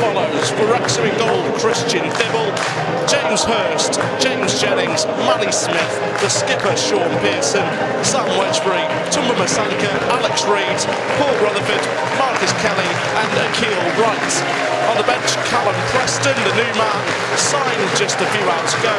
follows. Wrexham in goal, Christian Dibble, James Hurst, James Jennings, Manny Smith, the skipper Shaun Pearson, Sam Wedgbury, Tumba Massanka, Alex Reid, Paul Rutherford, Marcus Kelly and Akil Wright. On the bench, Callum Preston, the new man, signed just a few hours ago.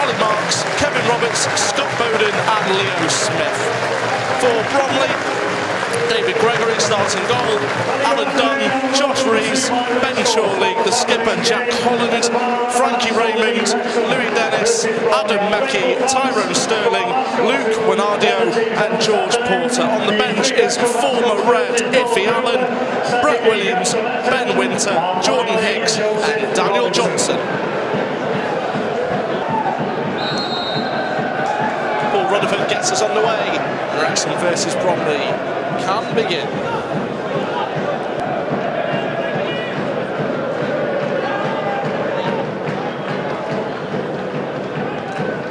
Ollie Marks, Kevin Roberts, Scott Boden and Leo Smith. For Bromley, David Gregory starting goal, Alan Dunne, Josh Rees, Ben Chorley, the skipper Jack Holland, Frankie Raymond, Louis Dennis, Adam Mekki, Tyrone Sterling, Luke Wanadio and George Porter. On the bench is former Red Iffy Allen, Brett Williams, Ben Winter, Jordan Higgs and Daniel Johnson. Paul Rutherford gets us underway. Wrexham versus Bromley can begin.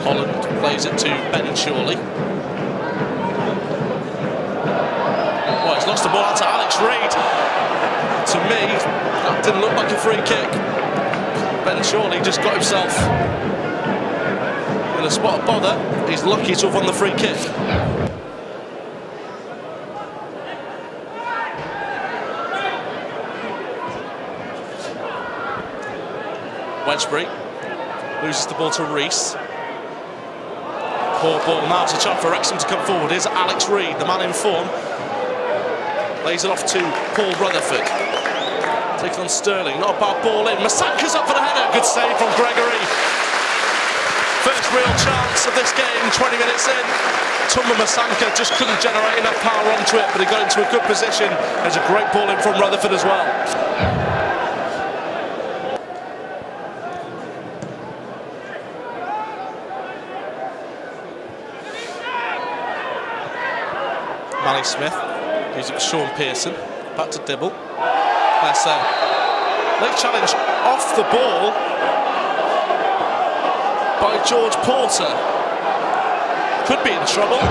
Holland plays it to Ben Chorley. Well, he's lost the ball out to Alex Reid. To me, that didn't look like a free kick. Ben Chorley just got himself in a spot of bother. He's lucky to have won the free kick. Wedgbury loses the ball to Rees. Poor ball now to chance for Wrexham to come forward. Here's Alex Reid, the man in form. Lays it off to Paul Rutherford. Taking on Sterling, not a bad ball in. Massanka's up for the header. Good save from Gregory. First real chance of this game, 20 minutes in. Tumba Masanka just couldn't generate enough power onto it, but he got into a good position. There's a great ball in from Rutherford as well. Manny Smith, using it Sean Pearson. Back to Dibble. That's a late challenge off the ball by George Porter. Could be in trouble.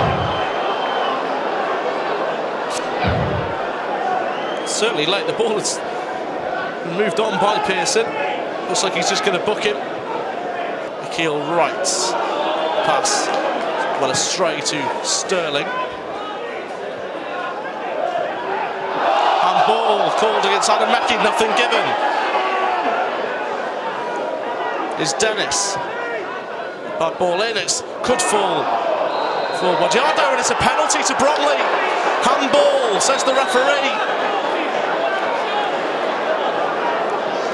Certainly late. The ball has moved on by Pearson. Looks like he's just going to book him. Akil Wright's pass well astray to Sterling. ball called against Adam Mekki, nothing given. Is Dennis. Bad ball in, it could fall for Wanadio, and it's a penalty to Bromley. Handball, says the referee.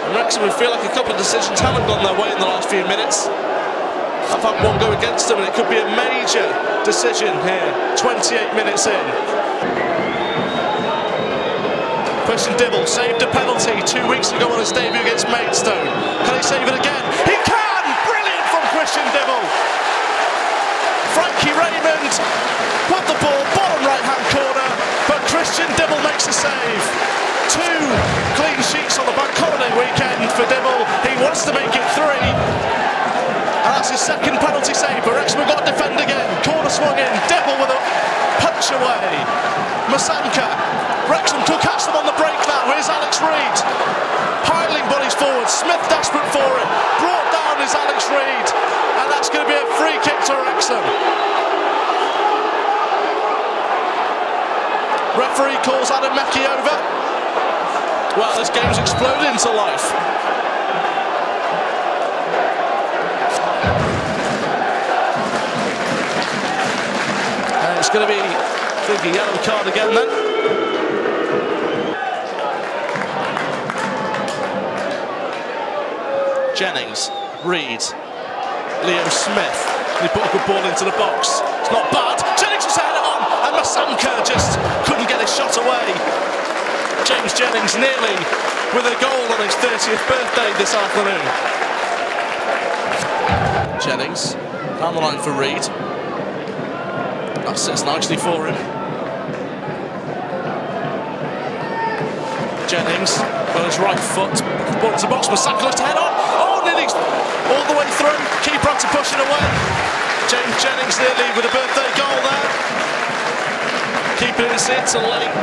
And Wrexham would feel like a couple of decisions haven't gone their way in the last few minutes. I've had one go against them, and it could be a major decision here, 28 minutes in. Christian Dibble saved a penalty two weeks ago on his debut against Maidstone. Can he save it again? He can! Brilliant from Christian Dibble. Frankie Raymond put the ball bottom right-hand corner, but Christian Dibble makes a save. Two clean sheets on the bank holiday weekend for Dibble. He wants to make it three. And that's his second penalty save, but Wrexham got to defend again. Corner swung in, Dibble with a punch away. Massanka. Wrexham took Smith desperate for it. Brought down is Alex Reid. And that's going to be a free kick to Wrexham. Referee calls Adam Mekki over. Well, this game's exploded into life. And it's going to be think a oh, yellow card again then. Jennings, Reid, Leo Smith. He put a good ball into the box. It's not bad. Jennings was headed on, and Massanka just couldn't get his shot away. James Jennings nearly with a goal on his 30th birthday this afternoon. Jennings down the line for Reid. That sits nicely for him. Jennings on his right foot. Ball to box. Massanka looks to head on. Oh, all the way through. Keep to pushing away. James Jennings nearly with a birthday goal there. Keeping it in sits and late.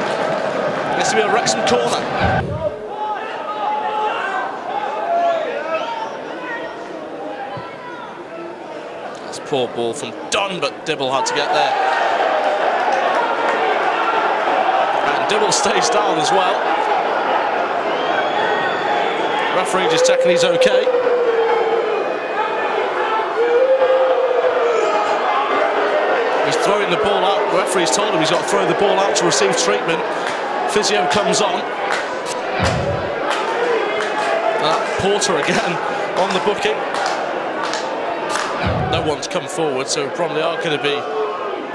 This will be a Wrexham corner. That's poor ball from Don, but Dibble had to get there. And Dibble stays down as well. Referee just checking he's okay. Referee's told him he's got to throw the ball out to receive treatment. Physio comes on. Uh, Porter again on the booking. No one's come forward, so probably are going to be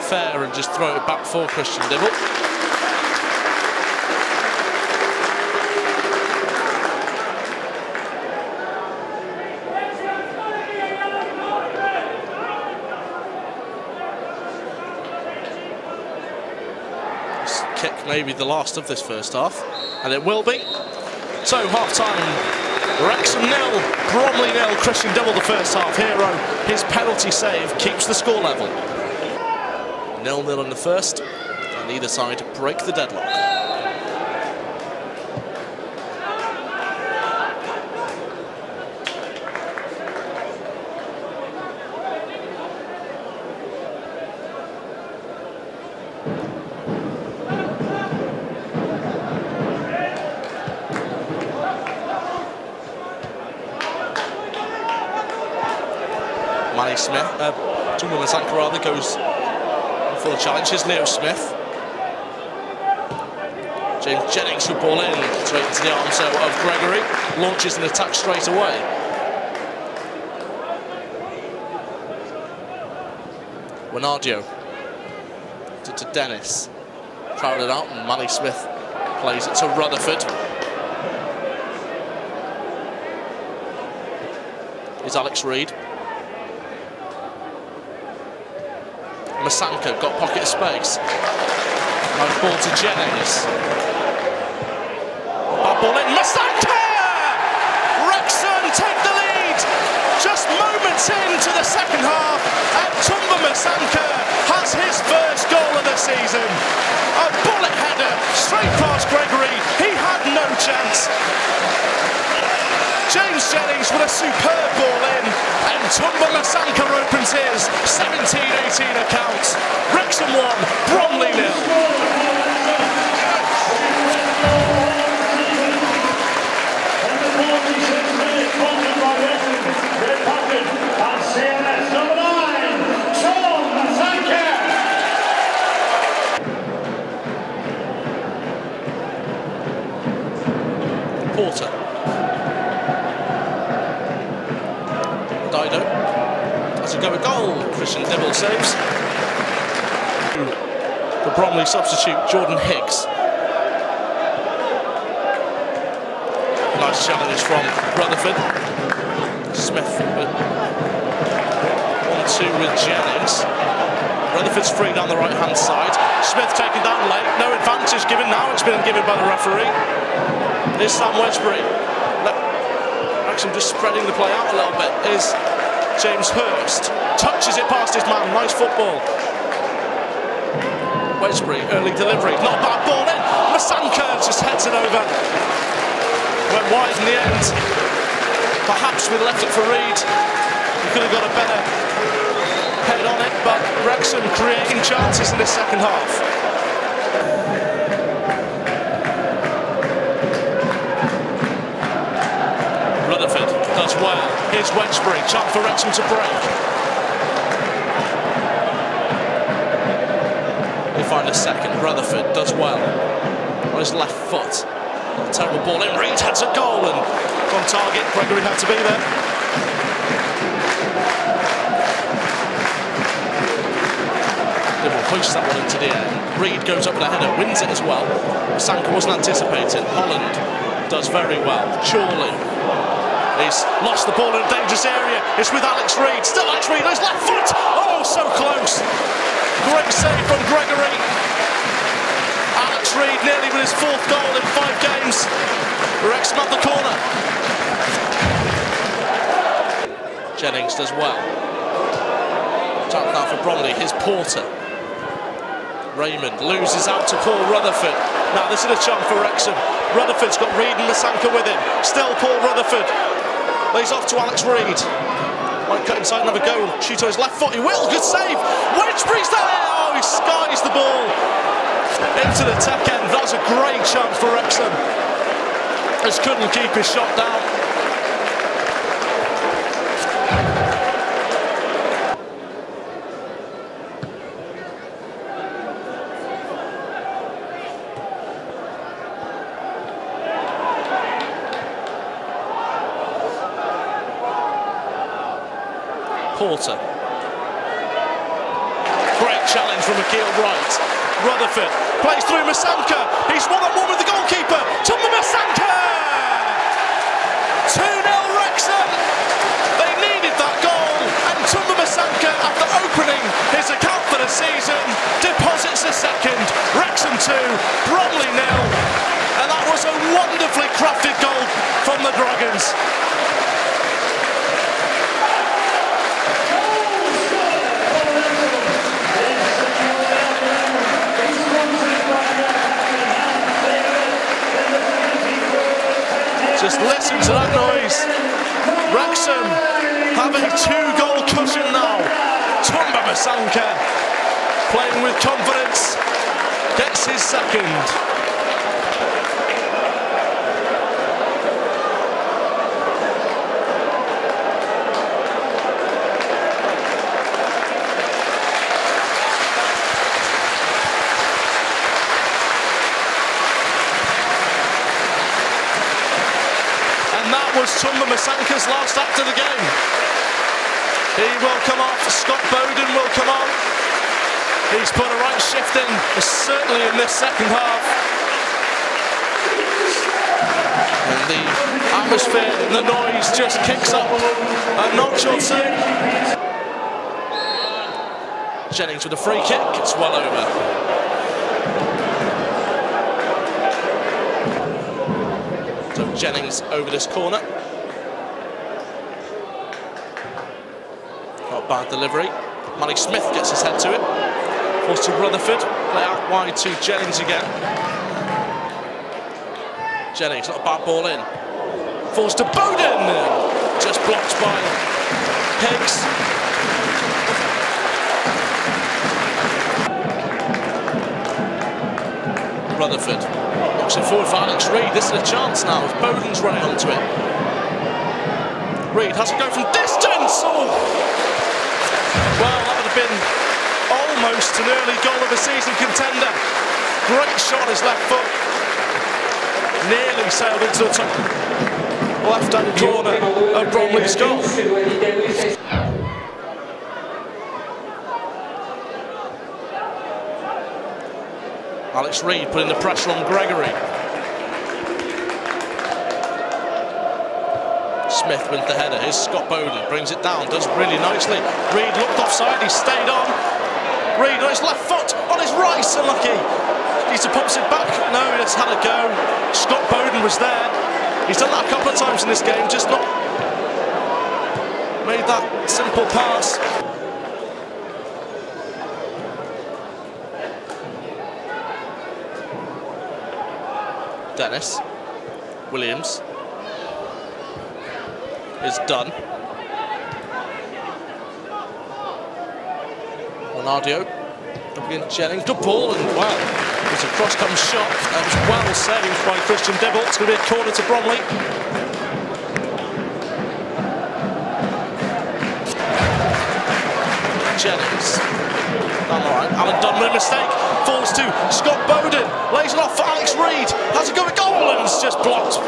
fair and just throw it back for Christian Dibble. This kick may be the last of this first half, and it will be. So half time Wrexham nil, Bromley nil. Christian Dibble the first half hero. His penalty save keeps the score level. Nil nil in the first, and either side break the deadlock. Manny Smith, uh, Tumu rather, goes for the challenge. Here's Leo Smith. James Jennings who ball in straight into the arms of Gregory. Launches an attack straight away. Wanadio to, to Dennis. Crowded out and Manny Smith plays it to Rutherford. Is Alex Reid. Massanka got pocket space. Nice ball to Jennings. Bad ball in. Massanka! Wrexham take the lead. Just moments into the second half. And Tumba Massanka has his first goal of the season. A bullet header straight past Gregory. He had no chance. James Jennings with a superb ball in, and Tumba Massanka opens his 17-18 account. Wrexham 1, Bromley nil. Porter. Dido. That's a go a goal. Christian Dibble saves. The Bromley substitute, Jordan Hicks. Nice challenge from Rutherford. Smith. One two with Jennings. Rutherford's free down the right hand side. Smith taken down late. No advantage given now. It's been given by the referee. Here's Sam Wedgbury. Wrexham just spreading the play out a little bit. Is James Hurst. Touches it past his man. Nice football. Wedgbury, early delivery. Not bad ball in. Massanka just heads it over. Went wide in the end. Perhaps we left it for Reid. He could have got a better head on it, but Wrexham creating chances in the second half. Does well. Here's Wedgbury, chance for Wrexham to break. Find a second. Rutherford does well on his left foot. Terrible ball in. Reid heads a goal and on target. Gregory had to be there. Dibble pushes that one into the air. Reid goes up with a header, wins it as well. Sanka wasn't anticipating. Holland does very well. Chorley He's lost the ball in a dangerous area. It's with Alex Reid. Still Alex Reid. His left foot. Oh, so close. Great save from Gregory. Alex Reid nearly with his fourth goal in five games. Wrexham at the corner. Jennings does well. Tap now for Bromley. His Porter. Raymond loses out to Paul Rutherford. Now this is a chance for Wrexham. Rutherford's got Reid and Massanka with him. Still Paul Rutherford. He's off to Alex Reid. Might cut inside, another goal. Shoot on his left foot, he will. Good save. Wedgbury's there. Oh, he skies the ball into the tech end. That was a great chance for Wrexham. Just couldn't keep his shot down. Great challenge from Akil Wright. Rutherford plays through Massanka. He's one on one with the goalkeeper. Tumba Massanka! 2 0 Wrexham. They needed that goal. And Tumba Massanka, after opening his account for the season, deposits a second. Wrexham 2, Bromley nil. And that was a wonderfully crafted goal from the Dragons. Listen to that noise. Wrexham have a two-goal cushion now. Tumba Massanka playing with confidence gets his second. And that Massanka's last act of the game. He will come off, Scott Boden will come on. He's put a right shift in, certainly in this second half. And the atmosphere, the noise just kicks up a notch or two. Jennings with a free kick, it's well over. Jennings over this corner. Not a bad delivery. Manny Smith gets his head to it. Forced to Rutherford. Play out wide to Jennings again. Jennings, not a bad ball in. Forced to Boden. Just blocked by Higgs. Rutherford knocks it forward for Alex Reid. This is a chance now Boden's running onto it. Reid has to go from distance. Oh. Have been almost an early goal of the season contender. Great shot his left foot. Nearly sailed into the top left-hand corner of Bromley's goal. Alex Reid putting the pressure on Gregory. Smith with the header. Here's Scott Boden. Brings it down. Does really nicely. Reid looked offside. He stayed on. Reid on his left foot. On his right. So lucky. To pops it back. No, he has had a go. Scott Boden was there. He's done that a couple of times in this game. Just not made that simple pass. Dennis. Williams. Is done. Leonardo. Up against Jennings. Good ball and wow. It was a cross come shot. That was well saved by Christian Dibble. It's going to be a corner to Bromley. Jennings. All right. Alan Dunne mistake. Falls to Scott Boden. Lays it off for Alex Reid. Has a go at goal it's just blocked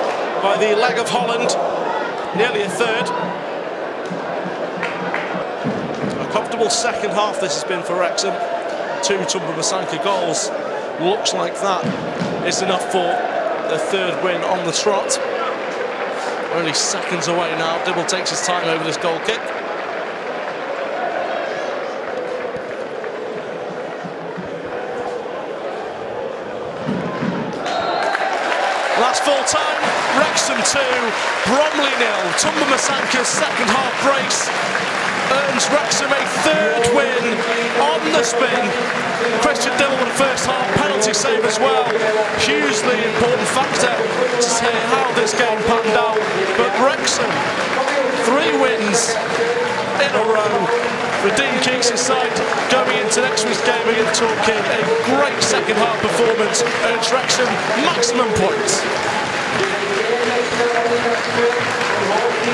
by the leg of Holland. Nearly a third. A comfortable second half this has been for Wrexham. Two Tumba goals. Looks like that is enough for the third win on the trot. Only seconds away now. Dibble takes his time over this goal kick. Last full time, Wrexham 2, Bromley nil. Tumba Massanka's second half brace earns Wrexham a third win on the spin. Christian the first half penalty save as well. Hugely important factor to see how this game panned out. But Wrexham, three wins in a row for Dean Keates' side going into next week's game against Torquay. A great second half performance and attraction maximum points. どうぞ。